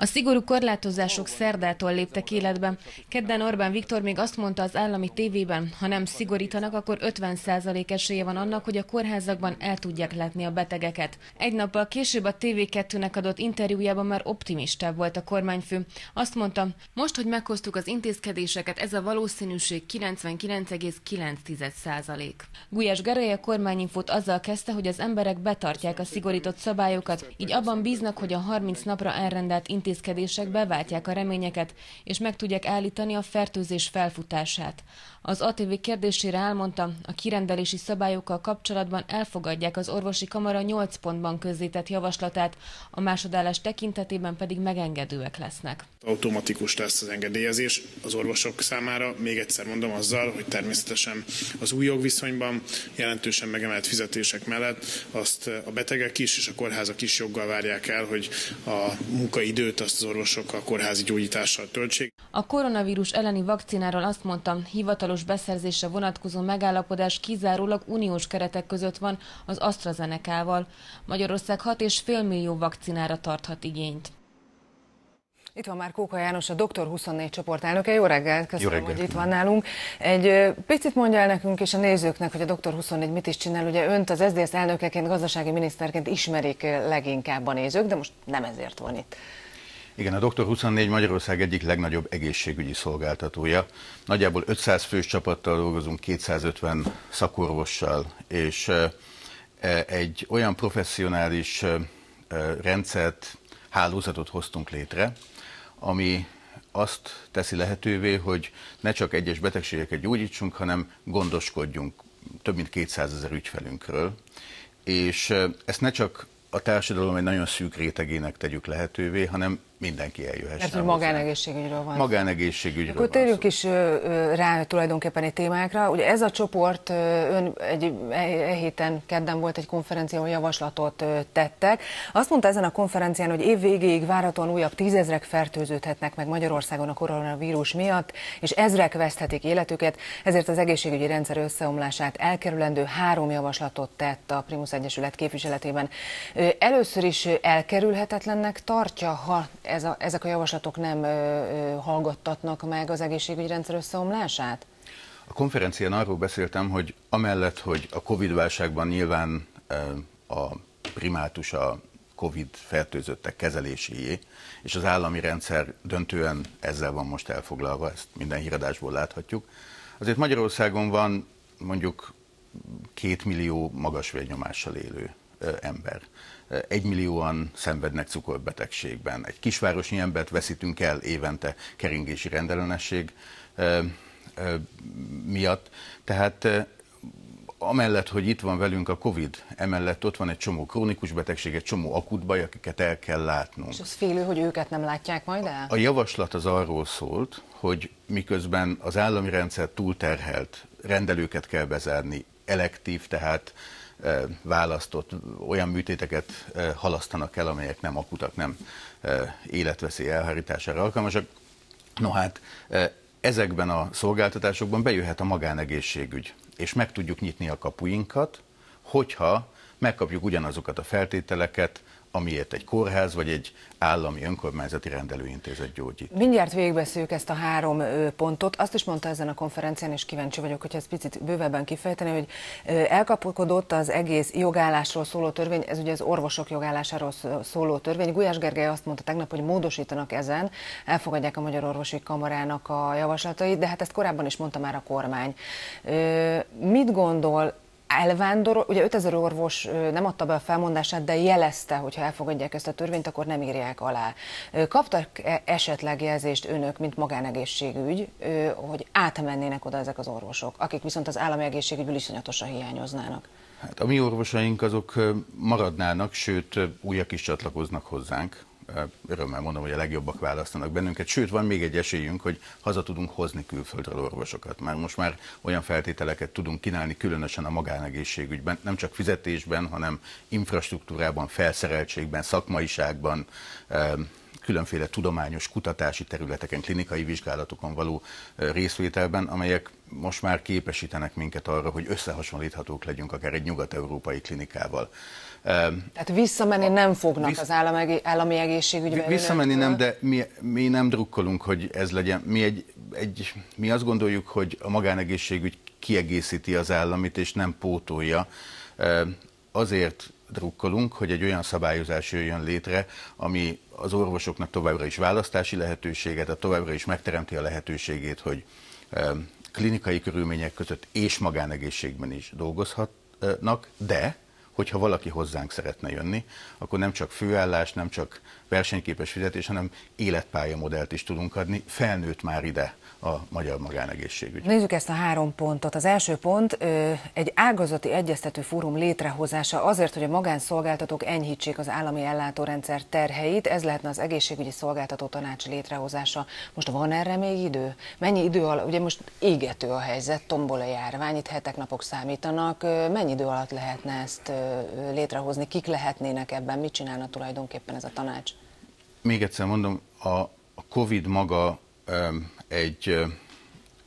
A szigorú korlátozások szerdától léptek életbe. Kedden Orbán Viktor még azt mondta az állami tévében, ha nem szigorítanak, akkor 50% esélye van annak, hogy a kórházakban el tudják látni a betegeket. Egy nappal később a TV2-nek adott interjújában már optimistább volt a kormányfő. Azt mondta, most, hogy meghoztuk az intézkedéseket, ez a valószínűség 99,9%. Gulyás Gerely a kormányinfót azzal kezdte, hogy az emberek betartják a szigorított szabályokat, így abban bíznak, hogy a 30 napra elrendelt intézkedéseket intézkedések beváltják a reményeket, és meg tudják állítani a fertőzés felfutását. Az ATV kérdésére elmondta, a kirendelési szabályokkal kapcsolatban elfogadják az orvosi kamara 8 pontban közzétett javaslatát, a másodállás tekintetében pedig megengedőek lesznek. Automatikus lesz az engedélyezés az orvosok számára, még egyszer mondom azzal, hogy természetesen az új jogviszonyban jelentősen megemelt fizetések mellett azt a betegek is és a kórházak is joggal várják el, hogy a munkaidőt azt az orvosok a kórházi gyógyítással töltsék. A koronavírus elleni vakcináról azt mondtam, hivatalos hivatalos beszerzésre vonatkozó megállapodás kizárólag uniós keretek között van az AstraZeneca-val. Magyarország 6,5 millió vakcinára tarthat igényt. Itt van már Kóka János, a Doktor 24 csoport elnöke. Jó reggelt, köszönöm, Jó reggelt. hogy itt van nálunk. Egy picit mondja el nekünk és a nézőknek, hogy a Doktor 24 mit is csinál. Ugye önt az SZDSZ elnökeként, gazdasági miniszterként ismerik leginkább a nézők, de most nem ezért van itt. Igen, a Doktor 24 Magyarország egyik legnagyobb egészségügyi szolgáltatója. Nagyjából 500 fős csapattal dolgozunk, 250 szakorvossal, és egy olyan professzionális rendszert, hálózatot hoztunk létre, ami azt teszi lehetővé, hogy ne csak egyes betegségeket gyógyítsunk, hanem gondoskodjunk több mint 200 ezer ügyfelünkről. És ezt ne csak a társadalom egy nagyon szűk rétegének tegyük lehetővé, hanem mindenki eljöhessen. Hogy magánegészségügyről van. Magánegészségügyről Akkor térjünk is rá tulajdonképpen egy témákra. Ugye ez a csoport ön egy e, e héten kedden volt egy konferencia, ahol javaslatot tettek. Azt mondta ezen a konferencián, hogy év végéig várhatóan újabb tízezrek fertőződhetnek meg Magyarországon a koronavírus miatt, és ezrek veszthetik életüket, ezért az egészségügyi rendszer összeomlását elkerülendő három javaslatot tett a Primus Egyesület képviseletében. Először is elkerülhetetlennek tartja, ha ez a, ezek a javaslatok nem hallgattatnak meg az egészségügyi rendszer összeomlását? A konferencián arról beszéltem, hogy amellett, hogy a Covid-válságban nyilván a primátus a Covid fertőzöttek kezeléséjé, és az állami rendszer döntően ezzel van most elfoglalva, ezt minden híradásból láthatjuk. Azért Magyarországon van mondjuk két millió magas vérnyomással élő ember egymillióan szenvednek cukorbetegségben. Egy kisvárosi embert veszítünk el évente keringési rendellenesség miatt. Tehát amellett, hogy itt van velünk a Covid, emellett ott van egy csomó krónikus betegség, egy csomó akut baj, akiket el kell látnunk. És az félő, hogy őket nem látják majd el? A javaslat az arról szólt, hogy miközben az állami rendszer túlterhelt, rendelőket kell bezárni, elektív, tehát választott olyan műtéteket halasztanak el, amelyek nem akutak, nem életveszély elhárítására alkalmasak. No hát, ezekben a szolgáltatásokban bejöhet a magánegészségügy, és meg tudjuk nyitni a kapuinkat, hogyha megkapjuk ugyanazokat a feltételeket, amiért egy kórház vagy egy állami önkormányzati rendelőintézet gyógyít. Mindjárt végigbeszéljük ezt a három pontot. Azt is mondta ezen a konferencián, és kíváncsi vagyok, hogy ezt picit bővebben kifejteni, hogy elkapkodott az egész jogállásról szóló törvény, ez ugye az orvosok jogállásáról szóló törvény. Gulyás Gergely azt mondta tegnap, hogy módosítanak ezen, elfogadják a Magyar Orvosi Kamarának a javaslatait, de hát ezt korábban is mondta már a kormány. Mit gondol elvándorol, ugye 5000 orvos nem adta be a felmondását, de jelezte, hogy ha elfogadják ezt a törvényt, akkor nem írják alá. Kaptak -e esetleg jelzést önök, mint magánegészségügy, hogy átmennének oda ezek az orvosok, akik viszont az állami egészségügyből iszonyatosan hiányoznának? Hát a mi orvosaink azok maradnának, sőt újak is csatlakoznak hozzánk örömmel mondom, hogy a legjobbak választanak bennünket, sőt van még egy esélyünk, hogy haza tudunk hozni külföldről orvosokat. Már most már olyan feltételeket tudunk kínálni, különösen a magánegészségügyben, nem csak fizetésben, hanem infrastruktúrában, felszereltségben, szakmaiságban, különféle tudományos kutatási területeken, klinikai vizsgálatokon való részvételben, amelyek most már képesítenek minket arra, hogy összehasonlíthatók legyünk akár egy nyugat-európai klinikával. Tehát visszamenni nem fognak vissz... az állami, állami egészségügybe? Visszamenni nem, de mi, mi nem drukkolunk, hogy ez legyen. Mi, egy, egy, mi azt gondoljuk, hogy a magánegészségügy kiegészíti az államit, és nem pótolja. Azért drukkolunk, hogy egy olyan szabályozás jöjjön létre, ami az orvosoknak továbbra is választási lehetőséget, a továbbra is megteremti a lehetőségét, hogy klinikai körülmények között és magánegészségben is dolgozhatnak, de hogyha valaki hozzánk szeretne jönni, akkor nem csak főállás, nem csak versenyképes fizetés, hanem életpályamodellt is tudunk adni. Felnőtt már ide a magyar magánegészségügy. Nézzük ezt a három pontot. Az első pont egy ágazati egyeztető fórum létrehozása azért, hogy a magánszolgáltatók enyhítsék az állami ellátórendszer terheit. Ez lehetne az egészségügyi szolgáltató tanács létrehozása. Most van erre még idő? Mennyi idő alatt? Ugye most égető a helyzet, tombol a járvány, itt hetek, napok számítanak. Mennyi idő alatt lehetne ezt létrehozni? Kik lehetnének ebben? Mit csinálna tulajdonképpen ez a tanács? Még egyszer mondom, a, a COVID maga egy,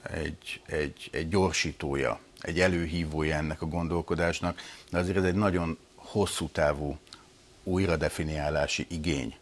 egy, egy, egy gyorsítója, egy előhívója ennek a gondolkodásnak, de azért ez egy nagyon hosszú távú újradefiniálási igény.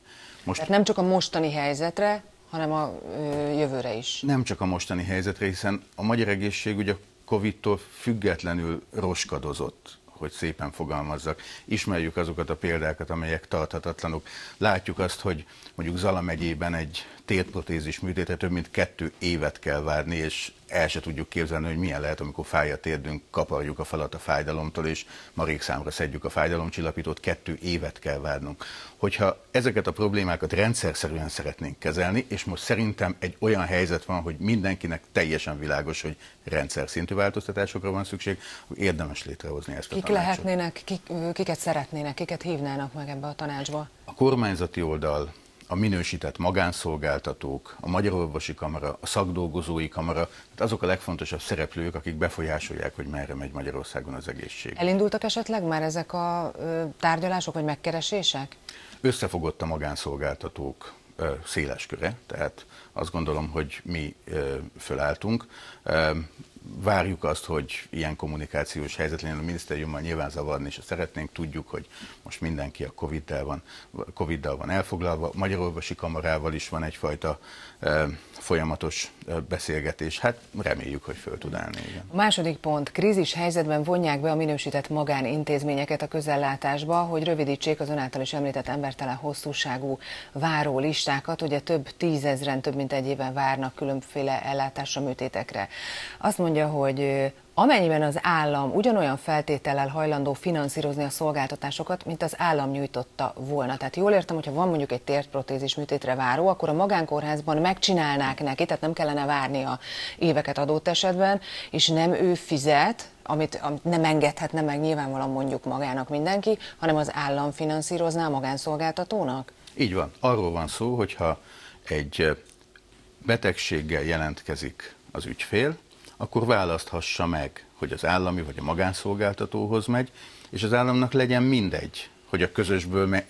Most, Tehát nem csak a mostani helyzetre, hanem a ö, jövőre is. Nem csak a mostani helyzetre, hiszen a magyar egészségügy a Covid-tól függetlenül roskadozott hogy szépen fogalmazzak. Ismerjük azokat a példákat, amelyek tarthatatlanok. Látjuk azt, hogy mondjuk Zala megyében egy tétprotézis műtétre több mint kettő évet kell várni, és el se tudjuk képzelni, hogy milyen lehet, amikor fáj a térdünk, kaparjuk a falat a fájdalomtól, és marékszámra szedjük a fájdalomcsillapítót, kettő évet kell várnunk. Hogyha ezeket a problémákat rendszerszerűen szeretnénk kezelni, és most szerintem egy olyan helyzet van, hogy mindenkinek teljesen világos, hogy rendszer szintű változtatásokra van szükség, érdemes létrehozni ezt a Kik tanácsot. lehetnének, kik, kiket szeretnének, kiket hívnának meg ebbe a tanácsba? A kormányzati oldal a minősített magánszolgáltatók, a Magyar Orvosi Kamara, a Szakdolgozói Kamara, tehát azok a legfontosabb szereplők, akik befolyásolják, hogy merre megy Magyarországon az egészség. Elindultak esetleg már ezek a tárgyalások vagy megkeresések? Összefogott a magánszolgáltatók széles köre, tehát azt gondolom, hogy mi fölálltunk várjuk azt, hogy ilyen kommunikációs helyzet legyen a minisztériummal nyilván zavarni, és szeretnénk, tudjuk, hogy most mindenki a Covid-del van, COVID van elfoglalva, Magyar Orvosi Kamarával is van egyfajta e, folyamatos beszélgetés. Hát reméljük, hogy föl tud állni. Igen. A második pont, krízis helyzetben vonják be a minősített magánintézményeket a közellátásba, hogy rövidítsék az ön is említett embertelen hosszúságú váró listákat. Ugye több tízezren, több mint egy éven várnak különféle ellátásra, műtétekre. Azt mondja, hogy amennyiben az állam ugyanolyan feltétellel hajlandó finanszírozni a szolgáltatásokat, mint az állam nyújtotta volna. Tehát jól értem, hogyha van mondjuk egy térprotézis műtétre váró, akkor a magánkórházban megcsinálnák neki, tehát nem kellene a éveket adott esetben, és nem ő fizet, amit, amit nem engedhetne meg nyilvánvalóan mondjuk magának mindenki, hanem az állam finanszírozná a magánszolgáltatónak? Így van. Arról van szó, hogyha egy betegséggel jelentkezik az ügyfél, akkor választhassa meg, hogy az állami vagy a magánszolgáltatóhoz megy, és az államnak legyen mindegy, hogy a közösből,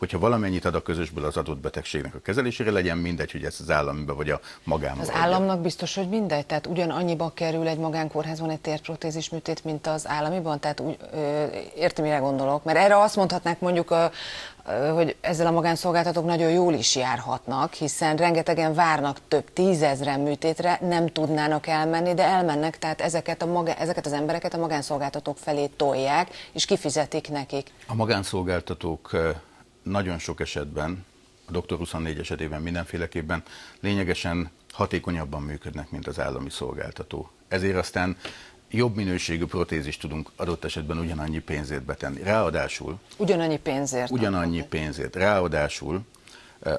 hogyha valamennyit ad a közösből az adott betegségnek a kezelésére, legyen mindegy, hogy ezt az államiba vagy a magánba. Az adja. államnak biztos, hogy mindegy? Tehát ugyan annyiba kerül egy magánkórházban egy térprotézis műtét, mint az államiban? Tehát úgy, ö, érti, mire gondolok? Mert erre azt mondhatnák mondjuk a, hogy ezzel a magánszolgáltatók nagyon jól is járhatnak, hiszen rengetegen várnak több tízezren műtétre, nem tudnának elmenni, de elmennek, tehát ezeket, a maga, ezeket az embereket a magánszolgáltatók felé tolják, és kifizetik nekik. A magánszolgáltatók nagyon sok esetben, a Dr. 24 esetében mindenféleképpen lényegesen hatékonyabban működnek, mint az állami szolgáltató. Ezért aztán jobb minőségű protézist tudunk adott esetben ugyanannyi pénzért betenni. Ráadásul... Ugyanannyi pénzért. Ugyanannyi pénzért. Ráadásul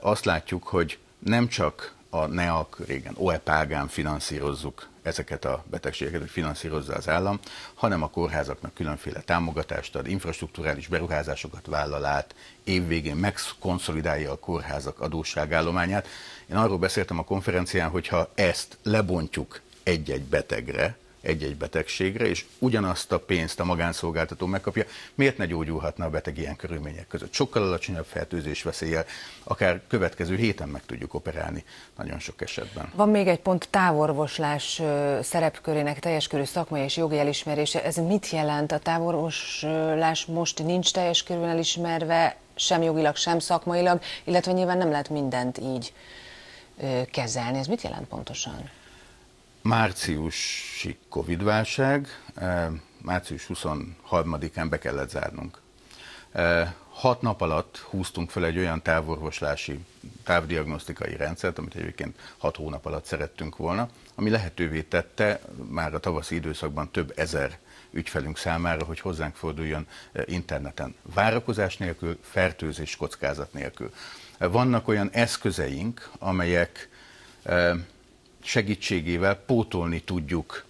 azt látjuk, hogy nem csak a NEAK, régen OEPÁGÁN finanszírozzuk ezeket a betegségeket, hogy finanszírozza az állam, hanem a kórházaknak különféle támogatást ad, infrastruktúrális beruházásokat vállal át, évvégén megkonszolidálja a kórházak adósságállományát. Én arról beszéltem a konferencián, hogy ha ezt lebontjuk egy-egy betegre, egy-egy betegségre, és ugyanazt a pénzt a magánszolgáltató megkapja, miért ne gyógyulhatna a beteg ilyen körülmények között? Sokkal alacsonyabb fertőzés veszélye, akár következő héten meg tudjuk operálni nagyon sok esetben. Van még egy pont távorvoslás szerepkörének teljes körű szakmai és jogi elismerése. Ez mit jelent? A távorvoslás most nincs teljes körül elismerve, sem jogilag, sem szakmailag, illetve nyilván nem lehet mindent így kezelni. Ez mit jelent pontosan? Márciusi Covid-válság, március 23-án be kellett zárnunk. Hat nap alatt húztunk fel egy olyan távorvoslási, távdiagnosztikai rendszert, amit egyébként hat hónap alatt szerettünk volna, ami lehetővé tette már a tavaszi időszakban több ezer ügyfelünk számára, hogy hozzánk forduljon interneten. Várakozás nélkül, fertőzés kockázat nélkül. Vannak olyan eszközeink, amelyek segítségével pótolni tudjuk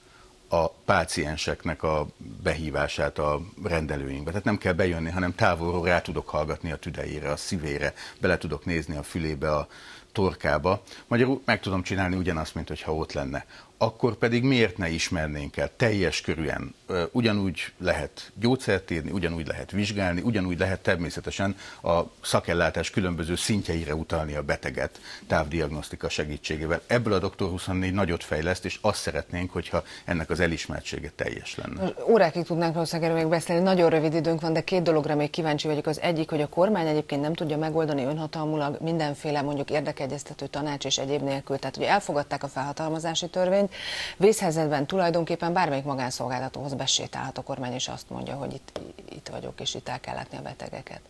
a pácienseknek a behívását a rendelőinkbe. Tehát nem kell bejönni, hanem távolról rá tudok hallgatni a tüdejére, a szívére, bele tudok nézni a fülébe, a torkába. Magyarul meg tudom csinálni ugyanazt, mint hogyha ott lenne akkor pedig miért ne ismernénk el teljes körűen? Ugyanúgy lehet gyógyszert írni, ugyanúgy lehet vizsgálni, ugyanúgy lehet természetesen a szakellátás különböző szintjeire utalni a beteget távdiagnosztika segítségével. Ebből a Dr. 24 nagyot fejleszt, és azt szeretnénk, hogyha ennek az elismertsége teljes lenne. Órákig tudnánk valószínűleg erről még beszélni, nagyon rövid időnk van, de két dologra még kíváncsi vagyok. Az egyik, hogy a kormány egyébként nem tudja megoldani önhatalmulag mindenféle mondjuk érdekegyeztető tanács és egyéb nélkül. Tehát, hogy elfogadták a felhatalmazási törvényt, Vészhelyzetben tulajdonképpen bármelyik magánszolgáltatóhoz besétálhat a kormány, és azt mondja, hogy itt, itt vagyok, és itt el kell látni a betegeket.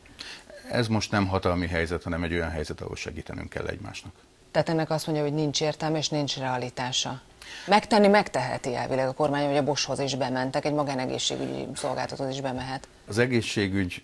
Ez most nem hatalmi helyzet, hanem egy olyan helyzet, ahol segítenünk kell egymásnak. Tehát ennek azt mondja, hogy nincs értelme és nincs realitása. Megtenni megteheti elvileg a kormány, hogy a Boshoz is bementek, egy magánegészségügyi szolgáltatóhoz is bemehet. Az egészségügy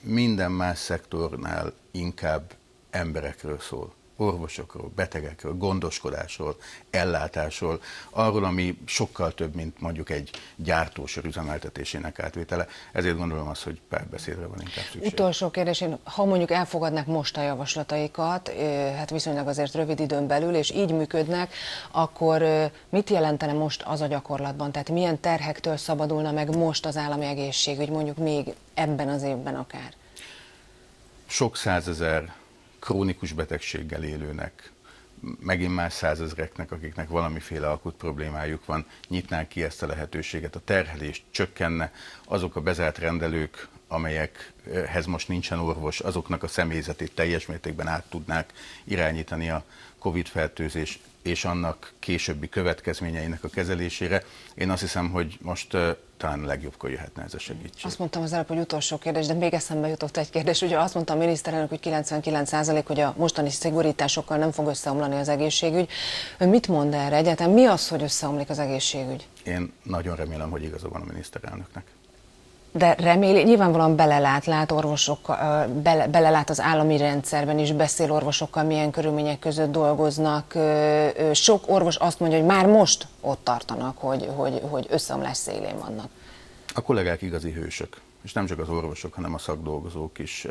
minden más szektornál inkább emberekről szól orvosokról, betegekről, gondoskodásról, ellátásról, arról, ami sokkal több, mint mondjuk egy gyártósor üzemeltetésének átvétele. Ezért gondolom azt, hogy párbeszédre van inkább szükség. Utolsó kérdés, én, ha mondjuk elfogadnak most a javaslataikat, hát viszonylag azért rövid időn belül, és így működnek, akkor mit jelentene most az a gyakorlatban? Tehát milyen terhektől szabadulna meg most az állami egészségügy, mondjuk még ebben az évben akár? Sok százezer krónikus betegséggel élőnek, megint más százezreknek, akiknek valamiféle akut problémájuk van, nyitnánk ki ezt a lehetőséget, a terhelést csökkenne, azok a bezárt rendelők, amelyekhez most nincsen orvos, azoknak a személyzetét teljes mértékben át tudnák irányítani a COVID fertőzés és annak későbbi következményeinek a kezelésére. Én azt hiszem, hogy most talán legjobbkor jöhetne ez a segítség. Azt mondtam az előbb, hogy utolsó kérdés, de még eszembe jutott egy kérdés. Ugye azt mondta a miniszterelnök, hogy 99% hogy a mostani szigorításokkal nem fog összeomlani az egészségügy. Ön mit mond erre egyáltalán? Mi az, hogy összeomlik az egészségügy? Én nagyon remélem, hogy igaza van a miniszterelnöknek de reméli, nyilvánvalóan belelát, lát orvosok, bele, belelát az állami rendszerben is, beszél orvosokkal, milyen körülmények között dolgoznak. Sok orvos azt mondja, hogy már most ott tartanak, hogy, hogy, hogy összeomlás szélén vannak. A kollégák igazi hősök, és nem csak az orvosok, hanem a szakdolgozók is.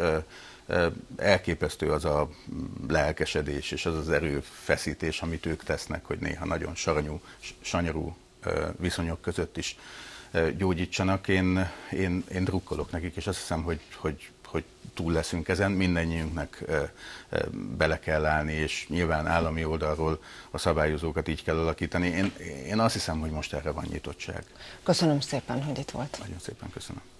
Elképesztő az a lelkesedés és az az erőfeszítés, amit ők tesznek, hogy néha nagyon saranyú, sanyarú viszonyok között is gyógyítsanak. Én, én, én drukkolok nekik, és azt hiszem, hogy, hogy, hogy túl leszünk ezen, mindennyiünknek bele kell állni, és nyilván állami oldalról a szabályozókat így kell alakítani. Én, én azt hiszem, hogy most erre van nyitottság. Köszönöm szépen, hogy itt volt. Nagyon szépen köszönöm.